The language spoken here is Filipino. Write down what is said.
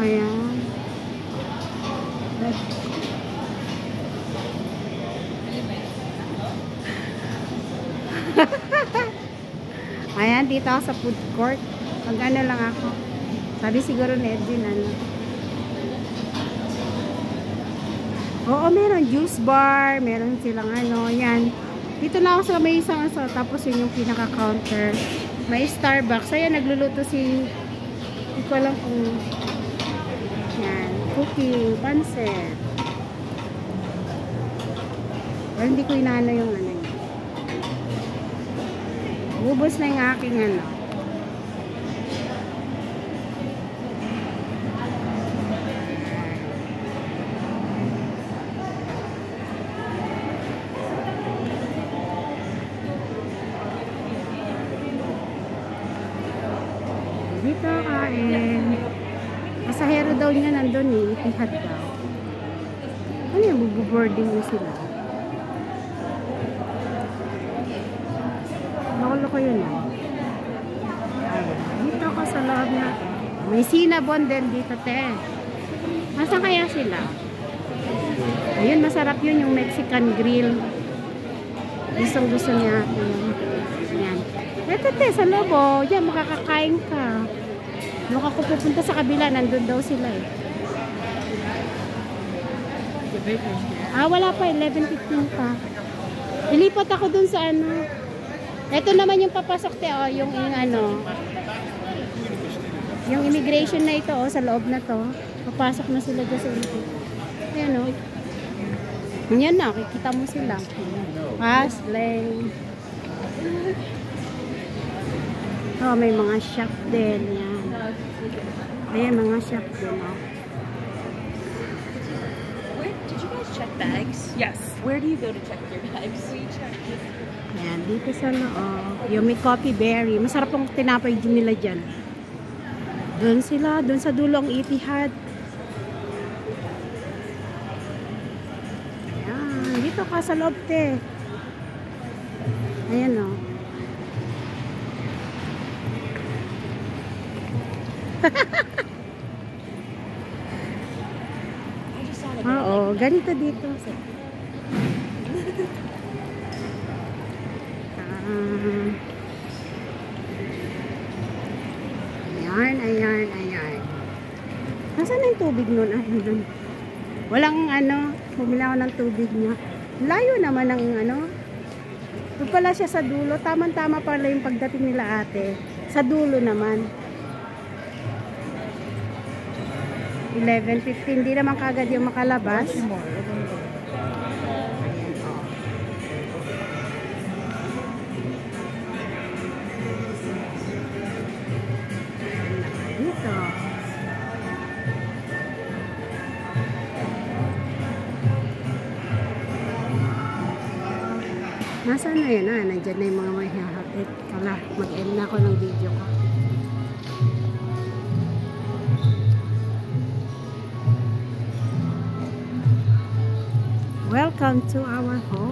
Ayan. Ayan, dito ako sa food court. Pag ano lang ako. Sabi siguro ni Edwin, ano. Oo, meron juice bar, meron silang ano, yan. Dito na ako sa may isang aso, tapos yun yung pinaka-counter. May Starbucks. Ayan, nagluluto si, hindi ko alam kung, cooking, pansit. Pero hindi ko inaano yung ano yun. Ubus na yung aking ano. Dito kain. Pasahero daw niya nandun eh. Itihad daw. Ano yung buboarding mo sila? Loko-loko yun ah. Dito ako sa loob na. May cinnabon din dito te. Nasaan kaya sila? Ayun, masarap yun yung Mexican grill. Gustong gusto niya. Ayan. Ito te, sa loob oh. Diyan, makakakain ka. Nung ako pupunta sa kabila, nandun daw sila eh. Ah, wala pa. 11.15 pa. Ilipat ako dun sa ano. Ito naman yung papasok te, oh, yung, yung ano. Yung immigration na ito, oh, sa loob na to. Papasok na sila dyan sa immigration. Ayan, oh. Yan na, kikita mo sila. Pass lane. Oh, may mga shop din. Yan. Ayan, mga shop din, oh. Where did you guys check bags? Yes. Where do you go to check your bags? We check. Ayan, dito sa loob. Yung may coffee berry. Masarap ang tinapay din nila dyan. Doon sila, doon sa dulo ang Etihad. Ayan, dito ka sa loob, te. Ayan, o. I just saw it. Oo, ganito dito. Ah. Ayan, ayan, ayan. Nasaan na yung tubig nun? Ay, nandun. Walang ano, bumili ako ng tubig niya. Layo naman ng ano. Doon pala siya sa dulo. Tama-tama pala yung pagdating nila ate. Sa dulo naman. 11.15. Hindi naman kagad yung makalabas. Dito. Nasaan na yun? Ah, nandyan na yung mga may hahatid. Wala, mag-end na ako ng video ko. Welcome to our home.